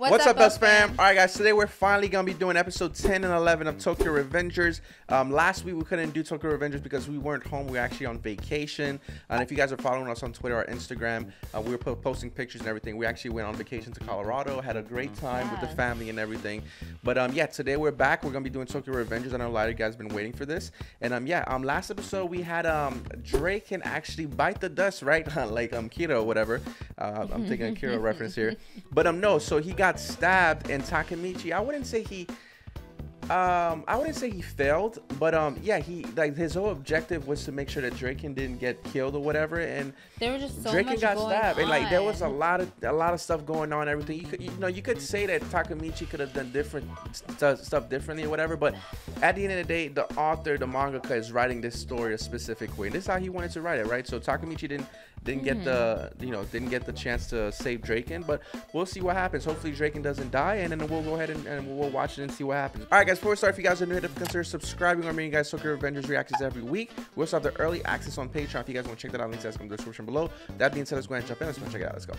What's, What's up, up, best fam? All right, guys. Today we're finally gonna be doing episode 10 and 11 of Tokyo Revengers. Um, last week we couldn't do Tokyo Revengers because we weren't home. We were actually on vacation. And if you guys are following us on Twitter or Instagram, uh, we were po- posting pictures and everything. We actually went on vacation to Colorado, had a great time with the family and everything. But um, yeah, today we're back. We're gonna be doing Tokyo Revengers. I know a lot of you guys been waiting for this. And um, yeah, um, last episode we had um Draken actually bite the dust, right? like um Kira or whatever. Uh, I'm taking a Kira reference here. But um no, so he got stabbed and Takemichi. I wouldn't say he um I wouldn't say he failed, but um yeah, he like his whole objective was to make sure that Draken didn't get killed or whatever and There was just so Draken got stabbed, and like there was a lot of a lot of stuff going on. Everything you could, you know, you could say that Takemichi could have done different st- stuff differently or whatever. But at the end of the day, the author, the mangaka, is writing this story a specific way. And this is how he wanted to write it, right? So Takemichi didn't didn't get the Mm-hmm. you know didn't get the chance to save Draken, but we'll see what happens. Hopefully Draken doesn't die, and then we'll go ahead and, and we'll watch it and see what happens. All right, guys. Before we start, if you guys are new, consider subscribing. bringing you guys Tokyo Revengers reactions every week. We also have the early access on Patreon. If you guys want to check that out, links in the description below. That being said, let's go ahead and jump in. Let's go check it out. Let's go.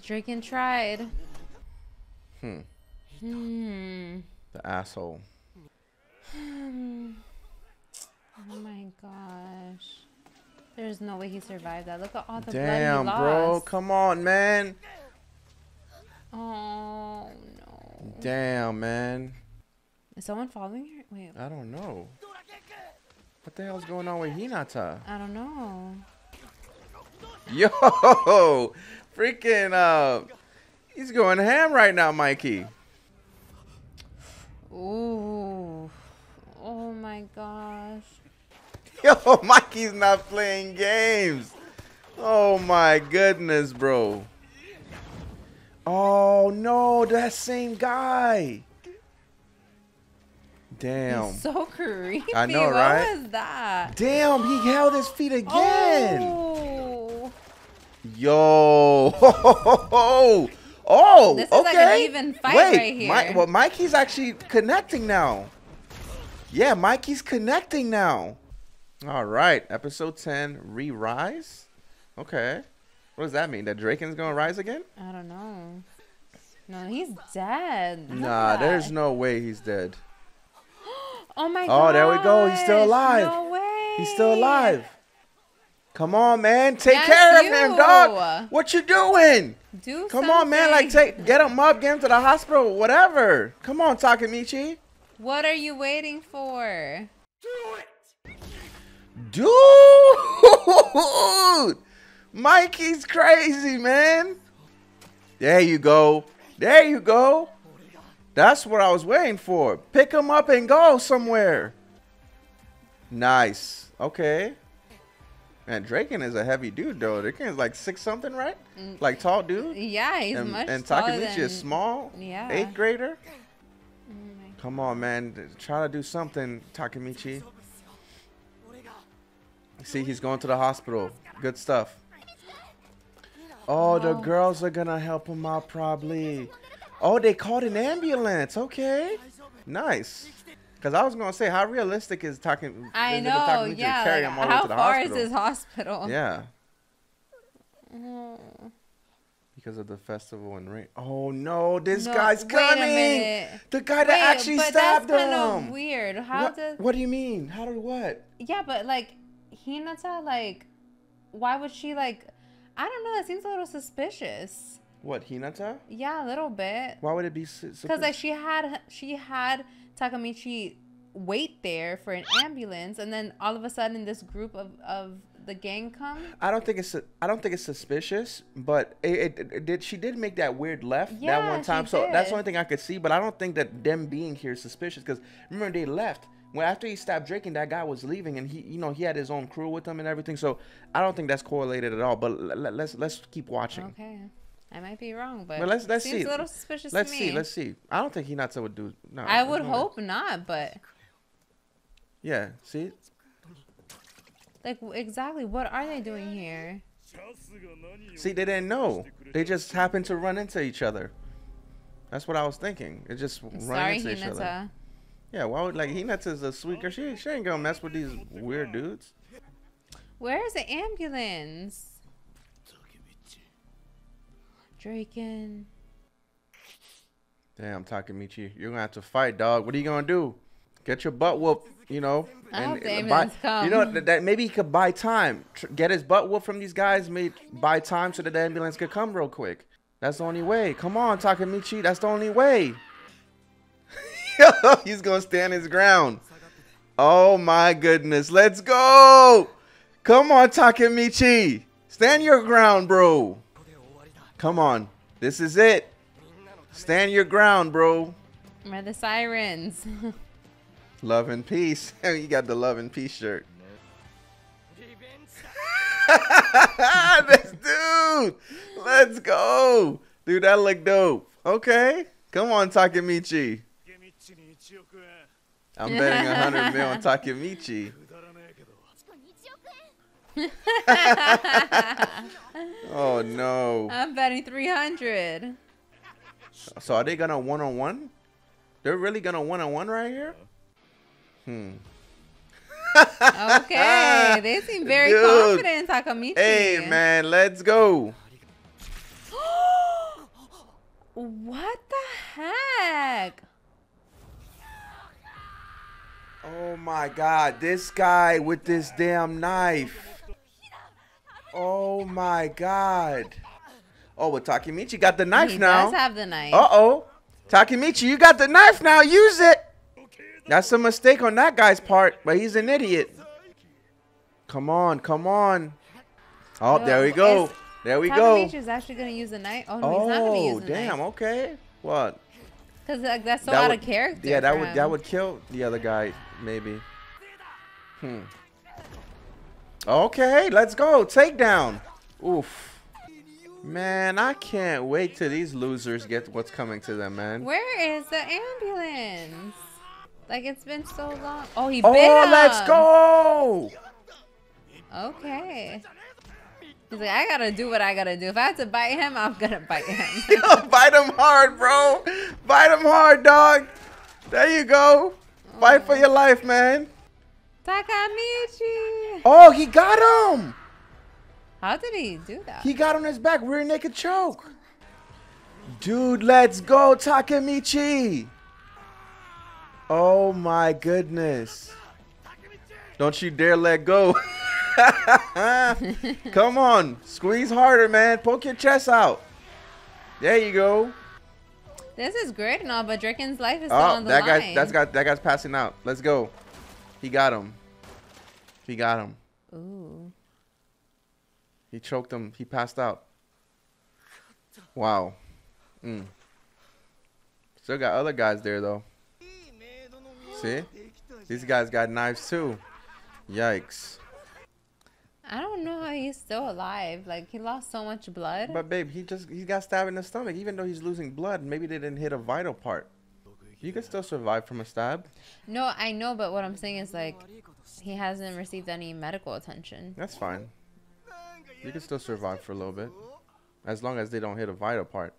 Draken tried. Hmm. Hmm. The asshole. Oh my gosh. There's no way he survived that. Look at all the Damn, blood he bro. lost. Come on, man. Oh no. Damn, man. Is someone following her? Wait, I don't know. What the hell's going on with Hinata? I don't know. Yo, freaking uh, he's going ham right now, Mikey. Ooh. Oh my gosh. Yo, Mikey's not playing games. Oh my goodness, bro. Oh no, that same guy. Damn. He's so creepy. I know, what right? was that? Damn, he held his feet again. Oh. Yo. Oh, This is okay. like an even fight Wait, right here. Mi- well, Mikey's actually connecting now. Yeah, Mikey's connecting now. All right, episode 10, re-rise. Okay. What does that mean? That Draken's gonna rise again? I don't know. No, he's dead. Look Nah, there's no way he's dead. Oh my god. Oh, there we go. He's still alive. No way. He's still alive. Come on, man. Take Yes, care of him, dog. What you doing? Do Come on, man. Like, take get him up, get him to the hospital, whatever. Come on, Takemichi. What are you waiting for? Do it. Dude! Mikey's crazy, man. There you go. There you go. That's what I was waiting for. Pick him up and go somewhere. Nice. Okay. Man, Draken is a heavy dude, though. Draken is like six something, right? Mm. Like tall dude. Yeah, he's and much and taller Takemichi than... is small. Yeah. Eighth grader. Oh my- Come on, man. Try to do something, Takemichi. See, he's going to the hospital. Good stuff. Oh, the girls are gonna help him out probably. Oh, they called an ambulance. Okay, nice. Cause I was gonna say, how realistic is talking? I is know, to yeah. carry like, him all the way how to the far hospital? is his hospital? Yeah, Oh. because of the festival and rain. Oh no, this No, guy's coming. The guy that Wait, actually but stabbed that's him. weird. How what, does? what do you mean? How did what? Yeah, but like Hinata, like, why would she like? I don't know. That seems a little suspicious. What Hinata? Yeah, a little bit. Why would it be? Because like she had she had Takamichi wait there for an ambulance, and then all of a sudden this group of of the gang come. I don't think it's I don't think it's suspicious, but it, it, it did she did make that weird left that Yeah, one she time. So that's the only thing I could see. But I don't think that them being here is suspicious because remember they left. Well, after he stopped drinking, that guy was leaving, and he, you know, he had his own crew with him and everything. So I don't think that's correlated at all. But l- l- let's let's keep watching. Okay, I might be wrong, but But let's let's seems see. a little suspicious Let's to see. me. Let's see. I don't think Hinata would do. No, I would hope not, but Yeah. See. Like exactly, what are they doing here? See, they didn't know. They just happened to run into each other. That's what I was thinking. It just run Sorry, into each other. Hinata. Yeah, why would like Hinata's a sweet girl? She she ain't gonna mess with these weird dudes. Where is the ambulance? Draken. Damn, Takemichi, you're gonna have to fight, dog. What are you gonna do? Get your butt whooped, you know? I hope buy, come. You know that, that maybe he could buy time. Tr- get his butt whooped from these guys. Maybe buy time so that the ambulance could come real quick. That's the only way. Come on, Takemichi. That's the only way. He's gonna stand his ground. Oh my goodness. Let's go. Come on, Takemichi. Stand your ground, bro. Come on. This is it. Stand your ground, bro. Where are the sirens? Love and peace. you got the love and peace shirt. this dude. Let's go. Dude, that look dope. Okay. Come on, Takemichi. I'm betting 100 mil on Takemichi. Oh, no. I'm betting 300. So are they gonna one on one? They're really gonna one on one right here? Hmm. Okay, they seem very Dude. confident in Takemichi. Hey man, let's go. what the heck? Oh my god, this guy with this damn knife. Oh my god. Oh, but Takemichi got the knife he now. He does have the knife. Uh oh. Takemichi, you got the knife now. Use it. That's a mistake on that guy's part, but he's an idiot. Come on, come on. Oh, No, there we go. There we go. Takemichi is actually gonna use the knife. Oh, no, he's not gonna Oh, use the damn. knife. Okay. What? Because like, that's so That out would- of character. Yeah, that would that would kill the other guy, maybe. Hmm. Okay, let's go. Takedown. Oof. Man, I can't wait till these losers get what's coming to them, man. Where is the ambulance? Like it's been so long. Oh, he Oh, bit him. Oh, let's go. Okay. He's like, I gotta do what I gotta do. If I have to bite him, I'm gonna bite him. Bite him hard, bro. Bite him hard, dog. There you go. Fight for oh. your life, man. Takemichi. Oh, he got him. How did he do that? He got on his back, rear naked choke. Dude, let's go, Takemichi. Oh my goodness. Don't you dare let go. Come on, squeeze harder, man. Poke your chest out. There you go. This is great and all, but Draken's life is still Oh, on the that line. guy, that's got that guy's passing out. Let's go. He got him. He got him. Ooh. He choked him. He passed out. Wow. Mm. Still got other guys there though. See? These guys got knives too. Yikes. I don't know how he's still alive. Like he lost so much blood. But babe, he just he got stabbed in the stomach. Even though he's losing blood, maybe they didn't hit a vital part. You can still survive from a stab. no, I know, but what I'm saying is like he hasn't received any medical attention. That's fine. You can still survive for a little bit. As long as they don't hit a vital part.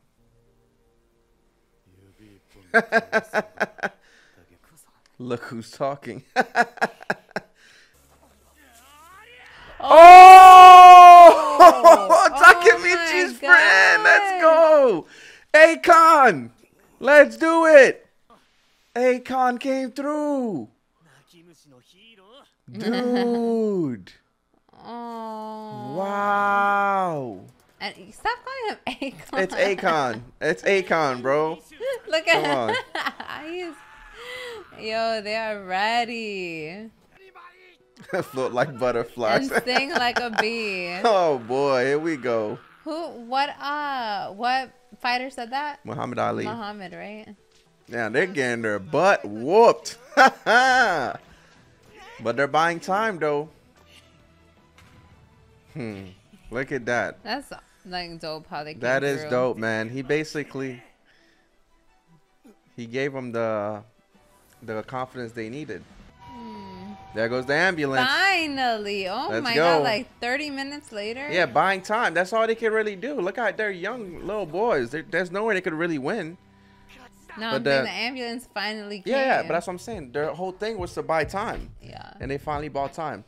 Look who's talking. oh! Oh Takemichi's oh my friend! Let's go! Akon! Let's do it! Akon came through! Dude! Oh. Wow! And stop calling him Akon. It's Akon. It's Akon, bro. Look at Come him. Yo, they are ready. Float like butterflies. And sting like a bee. oh boy, here we go. Who? What? Uh, what fighter said that? Muhammad Ali. Muhammad, right? Yeah, they're getting their butt whooped. but they're buying time though. Hmm. Look at that. That's like dope how they. That is through. dope, man. He basically he gave them the the confidence they needed. Hmm. There goes the ambulance. Finally. Oh Let's my go. god, like 30 minutes later. Yeah, buying time. That's all they can really do. Look how they're young little boys. There- there's no way they could really win. No, But I'm the- the ambulance finally came. Yeah, yeah, but that's what I'm saying. Their whole thing was to buy time. Yeah. and they finally bought time.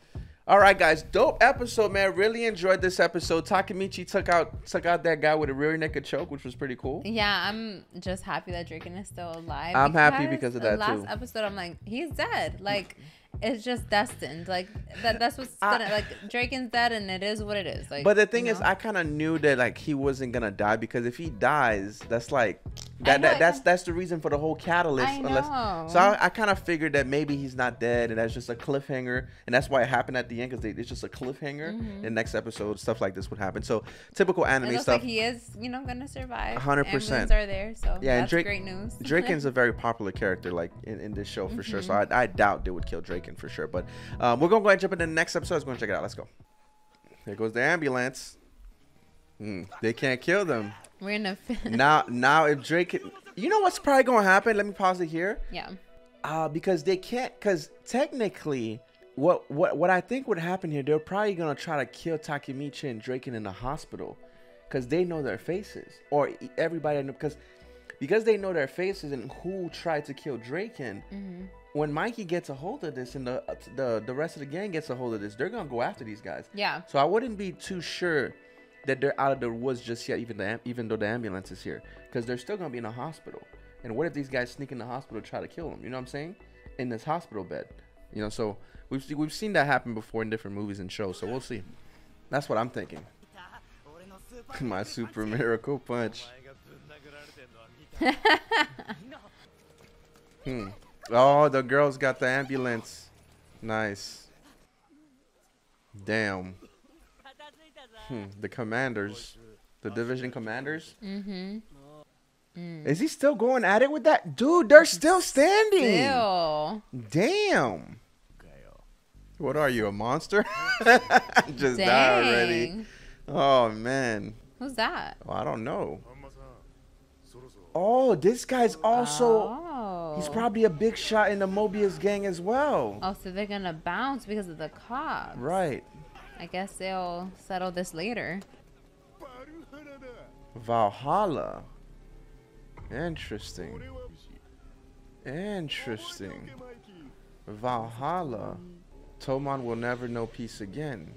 All right, guys, dope episode, man. Really enjoyed this episode. Takemichi took out took out that guy with a rear naked choke, which was pretty cool. Yeah, I'm just happy that Draken is still alive. I'm happy because of that, last too. episode, I'm like, he's dead. Like, it's just destined. Like that. That's what's I- gonna like. Draken's dead, and it is what it is. Like. But the thing is, know? I kind of knew that like he wasn't gonna die because if he dies, that's like that, that that's that's the reason for the whole catalyst. I Unless so, I, I kind of figured that maybe he's not dead, and that's just a cliffhanger, and that's why it happened at the end because it's just a cliffhanger. The next episode, stuff like this would happen. So typical Mm-hmm. it anime looks stuff. like he is, you know, gonna survive. 100%. Ambulance are there, so Yeah, and that's Drake- great news. Draken's a very popular character, like in, in this show for sure. So Mm-hmm. I, I doubt they would kill Draken for sure. But um, we're gonna go ahead and jump into the next episode. Let's go and check it out. Let's go. There goes the ambulance. Hmm, they can't kill them We're in a. now. Now if Drake, you know what's probably gonna happen? Let me pause it here. yeah. Uh, because they can't. Because technically, what what what I think would happen here? They're probably gonna try to kill Takemichi and Draken in the hospital, because they know their faces, or everybody because because they know their faces and who tried to kill Draken. Mm-hmm. When Mikey gets a hold of this and the the the rest of the gang gets a hold of this, they're gonna go after these guys. Yeah. So I wouldn't be too sure that they're out of the woods just yet, even the even though the ambulance is here, because they're still gonna be in a hospital. And what if these guys sneak in the hospital to try to kill them? You know what I'm saying? In this hospital bed, you know. So we've we've seen that happen before in different movies and shows. So we'll see. That's what I'm thinking. My super miracle punch. Hmm. Oh, the girls got the ambulance. Nice. Damn. Hmm. The commanders. The division commanders. Mm-hmm. Is he still going at it with that? Dude, they're still standing. Still. Damn. What are you, a monster? Just die already. Oh, man. Who's that? Oh, I don't know. Oh, this guy's also. Oh. He's probably a big shot in the Moebius gang as well. Oh, so they're gonna bounce because of the cops. Right. I guess they'll settle this later. Valhalla. Interesting. Interesting. Valhalla. Toman will never know peace again.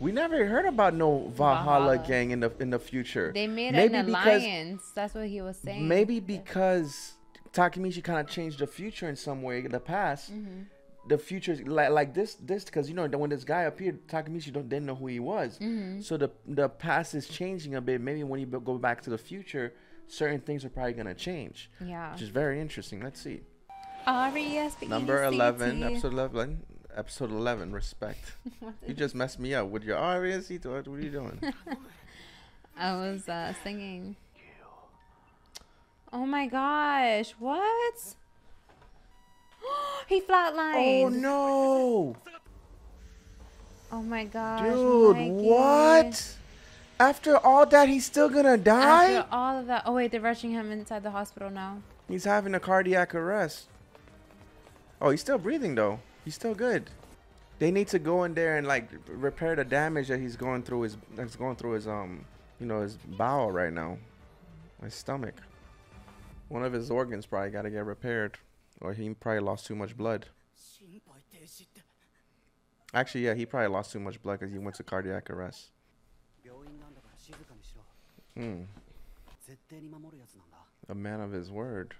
We never heard about no Valhalla, Valhalla. gang in the in the future. They made maybe an because alliance. That's what he was saying. maybe because Takemichi kind of changed the future in some way in the past. Mm-hmm. The future, like like this, this because you know when this guy appeared, Takemichi don't didn't know who he was. Mm-hmm. So the the past is changing a bit. Maybe when you go back to the future, certain things are probably gonna change, Yeah. which is very interesting. Let's see. R E S P E Number eleven, episode eleven, episode eleven. Respect. You just messed me up with your RSC. What what are you doing? I was uh, singing. Oh my gosh! What? he flatlined. oh no, Oh my god. dude! Mikey. What? After all that, he's still gonna die. After all of that, oh wait, they're rushing him inside the hospital now. He's having a cardiac arrest. Oh, he's still breathing though. He's still good. They need to go in there and like repair the damage that he's going through his that's going through his um you know his bowel right now, his stomach. One of his organs probably got to get repaired, or he probably lost too much blood. Actually, yeah, he probably lost too much blood because he went to cardiac arrest. Hmm. A man of his word.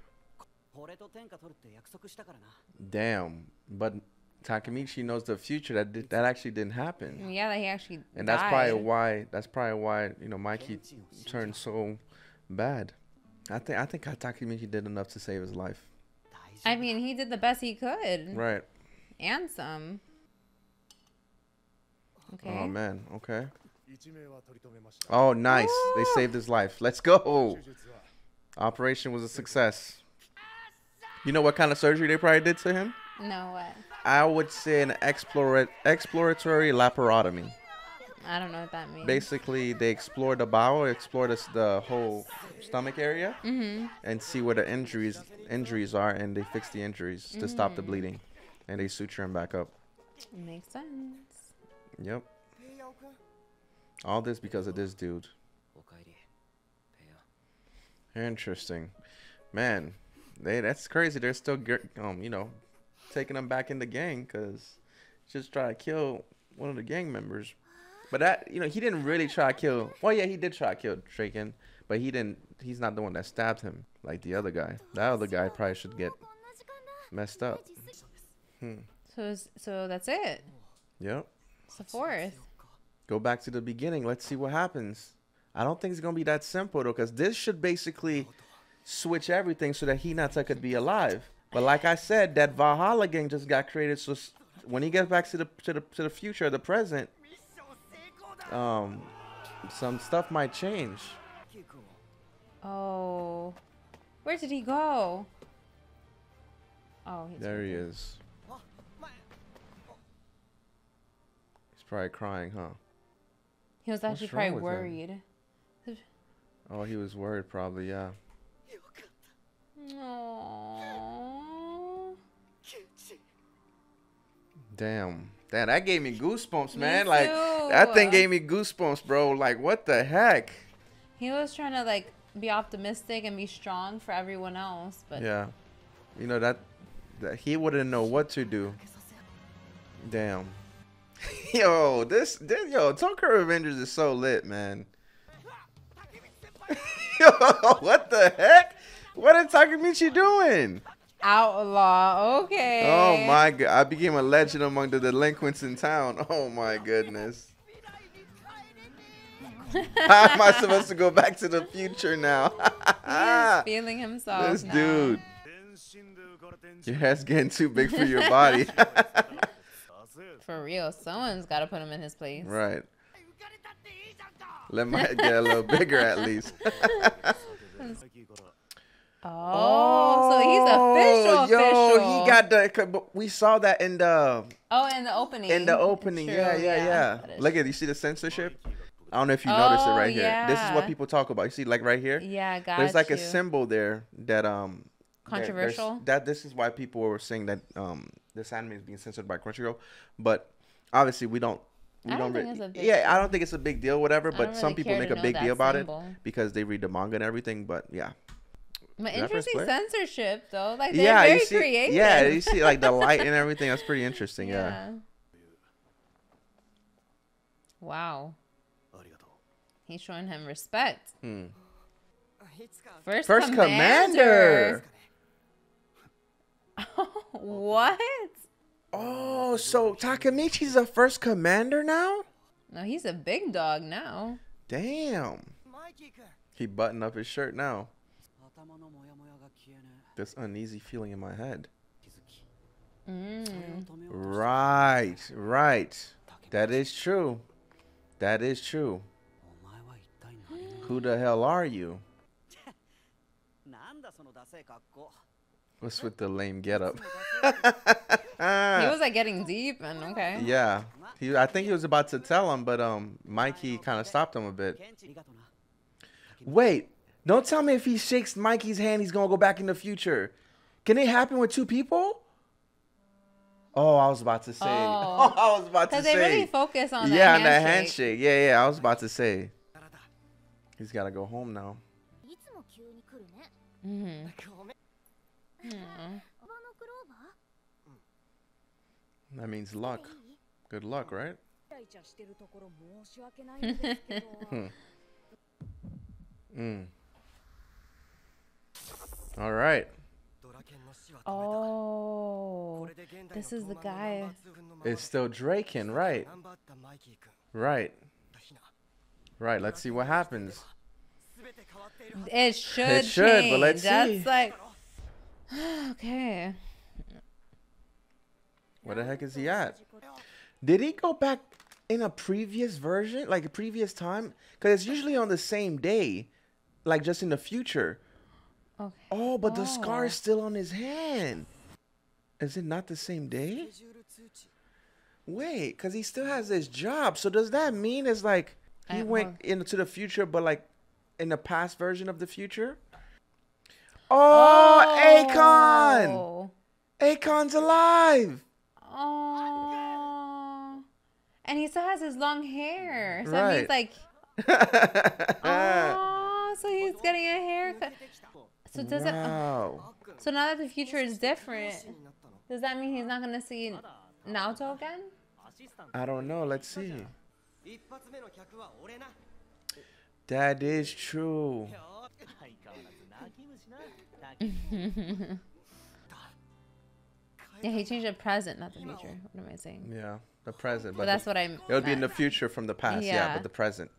Damn. But Takemichi knows the future that did, that actually didn't happen. Yeah, that he actually And that's probably why that's probably why, you know, Mikey turned so bad. I think I think Takemichi did enough to save his life. I mean, he did the best he could. Right. And some. Okay. Oh man. Okay. Oh, nice. They saved his life. Let's go. Operation was a success. You know what kind of surgery they probably did to him? No, what? I would say an explora- exploratory laparotomy. I don't know what that means. Basically, they explore the bowel, explore the the whole stomach area, mm-hmm. and see where the injuries injuries are, and they fix the injuries mm-hmm. to stop the mm. bleeding, and they suture him back up. Makes sense. Yep. All this because of this dude. Interesting, man. They that's crazy. They're still, um, you know, taking them back in the gang because just try to kill one of the gang members. But that you know he didn't really try to kill. Well, yeah, he did try to kill Draken, but he didn't. He's not the one that stabbed him like the other guy. That other guy probably should get messed up. Hmm. So so that's it. Yep. It's the fourth. Go back to the beginning. Let's see what happens. I don't think it's gonna be that simple though, because this should basically switch everything so that Hinata could be alive. But like I said, that Valhalla gang just got created. So when he gets back to the to the to the future, the present, um, some stuff might change. Oh. Where did he go? Oh, there he is. He's probably crying, huh? He was actually probably worried. Him? Oh, he was worried, probably, yeah. Aww. Damn. Damn, that gave me goosebumps, man. Me like, that thing gave me goosebumps, bro. Like, what the heck? He was trying to like be optimistic and be strong for everyone else, but yeah, you know that that he wouldn't know what to do. Damn. yo, this, this yo, Tokyo Revengers is so lit, man. yo, what the heck? What is Takemichi doing? Outlaw, okay. Oh my god, I became a legend among the delinquents in town. Oh my goodness. How am I supposed to go back to the future now? He's feeling himself. This now. dude. Your head's getting too big for your body. for real, someone's got to put him in his place. Right. Let my head get a little bigger at least. oh, so he's oh, official. Yo, official. he got the. We saw that in the. Oh, in the opening. In the opening, yeah, yeah, yeah, yeah. Look at you see the censorship. I don't know if you noticed it Oh, right here. This is what people talk about. You see, like right here. Yeah, got There's like you. a symbol there that um Controversial? That, this is why people were saying that um this anime is being censored by Crunchyroll, but obviously we don't. We I don't don't think really, it's a big yeah, I don't think it's a big deal, whatever. But don't some people make a big deal about symbol. it because they read the manga and everything. But yeah, But Did I press interesting censorship though. Like they're yeah, very you see, creative. yeah, you see like the light and everything. That's pretty interesting. Yeah. Wow. He's showing him respect. Hmm. First, First commander. commander. what? Oh, so Takemichi's a first commander now? No, he's a big dog now. Damn. He buttoned up his shirt now. This uneasy feeling in my head. Mm. Right, right. That is true. That is true. Who the hell are you? What's with the lame getup? he was like getting deep and okay. Yeah, he. I think he was about to tell him, but um, Mikey kind of stopped him a bit. Wait, don't tell me if he shakes Mikey's hand, he's gonna go back in the future. Can it happen with two people? Oh, I was about to say. Oh, I was about to say. Because they really focus on yeah, on that handshake. Yeah, yeah, I was about to say. He's got to go home now. Mm -hmm. That means luck. Good luck, right? mm. All right. Oh, this is the guy. It's still Draken, right? Right. Right, let's see what happens. It should. It should, change. but let's That's see. That's like. okay. Where the heck is he at? Did he go back in a previous version, like a previous time? Because it's usually on the same day, like just in the future. Okay. Oh, but oh. the scar oh. is still on his hand. Is it not the same day? Wait, because he still has his job. So does that mean it's like he I- went hold- into the future, but like in the past version of the future? Oh, Akon! Oh. Akon's alive! Oh. and he still has his long hair. So Right. means like, oh, so he's getting a haircut. So does it? wow. So now that the future is different, does that mean he's not gonna see Naoto again? I don't know. Let's see. That is true. yeah, he changed the present, not the future. What am I saying? Yeah, the present. But, but that's the, what I'm. It would be in the future from the past. Yeah. yeah, but the present.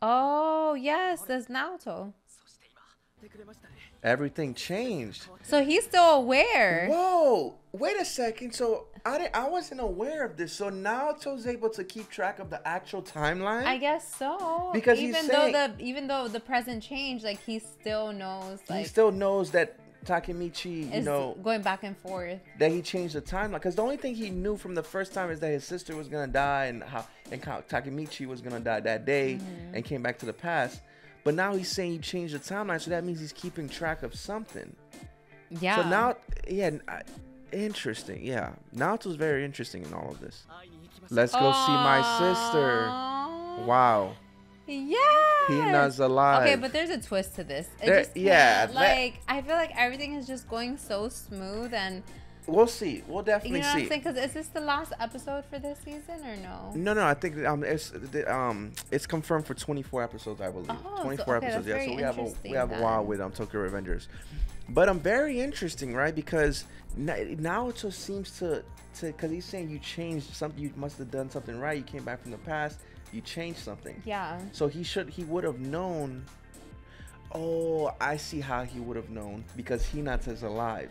Oh yes, there's Naoto. Everything changed. So he's still aware. Whoa! Wait a second. So I didn't, I wasn't aware of this. So now Toe's able to keep track of the actual timeline. I guess so. Because even though saying, the even though the present changed, like he still knows. Like, he still knows that Takemichi, you know, going back and forth. That he changed the timeline because the only thing he knew from the first time is that his sister was gonna die and how and how Takemichi was gonna die that day mm -hmm. and came back to the past. But now he's saying he changed the timeline, so that means he's keeping track of something. Yeah. So now, yeah, interesting. Yeah, Naoto's very interesting in all of this. Let's go Aww. see my sister. Wow. Yeah. Hina's alive. Okay, but there's a twist to this. There, just, yeah. Like that, I feel like everything is just going so smooth and we'll see. We'll definitely you know what see. I'm saying? Because is this the last episode for this season or no? No, no, I think um it's the, um it's confirmed for 24 episodes, I believe. Oh, so- 24 okay, episodes, yeah. So we have a we have a while with um Tokyo Revengers, but I'm very interesting, right? Because now, now it just seems to to because he's saying you changed something, you must have done something right. You came back from the past, you changed something. Yeah. So he should he would have known. Oh, I see how he would have known because Hinata's alive.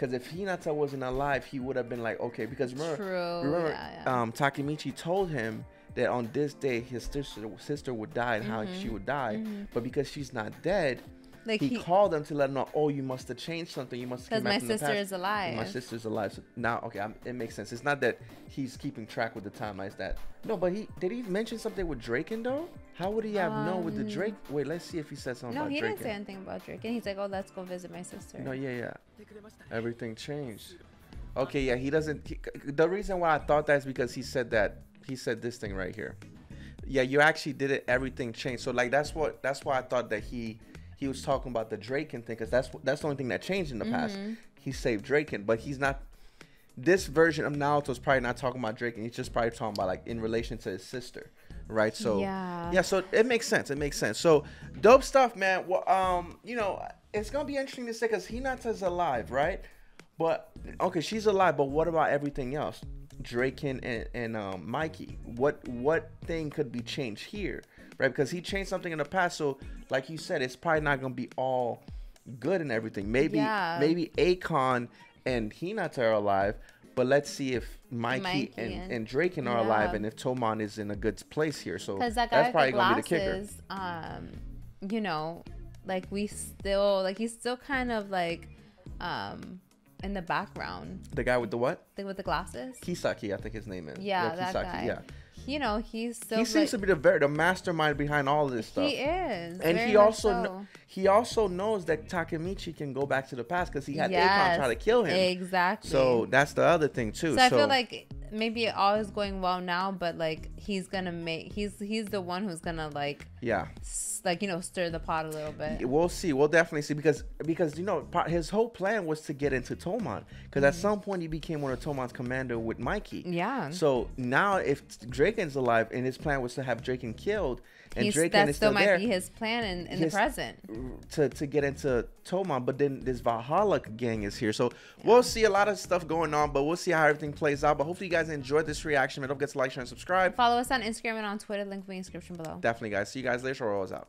Because if Hinata wasn't alive, he would have been like, okay. Because remember, True, remember, yeah, yeah. um, Takemichi told him that on this day his sister sister would die and how she would die. But because she's not dead, Mm-hmm. Like he, he called them to let them know, oh, you must have changed something. You must because my sister is alive. My sister's alive. So now, okay, I'm, it makes sense. It's not that he's keeping track with the timelines. That no, but he did he mention something with Draken though? How would he have um, known with the um, Drake? Wait, let's see if he said something. No, he Draken. didn't say anything about Draken. He's like, oh, let's go visit my sister. No, yeah, yeah. Everything changed. Okay, yeah, he doesn't. He, the reason why I thought that is because he said that he said this thing right here yeah you actually did it everything changed so like that's what that's why i thought that he he was talking about the Draken thing because that's that's the only thing that changed in the past. Mm-hmm. He saved Draken, but he's not. This version of Naoto's probably not talking about Draken. He's just probably talking about like in relation to his sister, right? So Yeah. yeah. So it makes sense. It makes sense. So dope stuff, man. Well, um, you know, it's gonna be interesting to say because Hinata's alive, right? But okay, she's alive. But what about everything else? Draken and, and um, Mikey. What what thing could be changed here, right? Because he changed something in the past. So like you said, it's probably not gonna be all good and everything. Maybe Yeah. maybe Akon and Hinata are alive. But let's see if Mikey, Mikey and, and- and Draken are alive and if Toman is in a good place here. So that that's probably gonna be the kicker. um, you know, like we still like he's still kind of like, um, in the background. The guy with the what? The, with the glasses. Kisaki, I think his name is. yeah, that Kisaki, guy. Yeah. You know, he's still. he seems to be the very the mastermind behind all this stuff. He is, and he also so. kn- he also knows that Takemichi can go back to the past because he had Akon try to kill him. Exactly. So that's the other thing too. So I feel like maybe all is going well now, but like he's gonna make he's he's the one who's gonna like yeah, s- like you know stir the pot a little bit. we'll see. We'll definitely see because because you know his whole plan was to get into Toman because at some point he became one of Toman's commander with Mikey. Mm-hmm. Yeah. So now if Draken's alive and his plan was to have Draken killed and He's, Draken that still still might there. be his plan in, in his- the present. to to get into Toman, but then this Valhalla gang is here, so we'll see a lot of stuff going on, but we'll see how everything plays out. But hopefully you guys enjoyed this reaction. Man, don't forget to like, share, and subscribe. Follow us on Instagram and on Twitter. Link in the description below. Definitely, guys. See you guys later. Rolls out.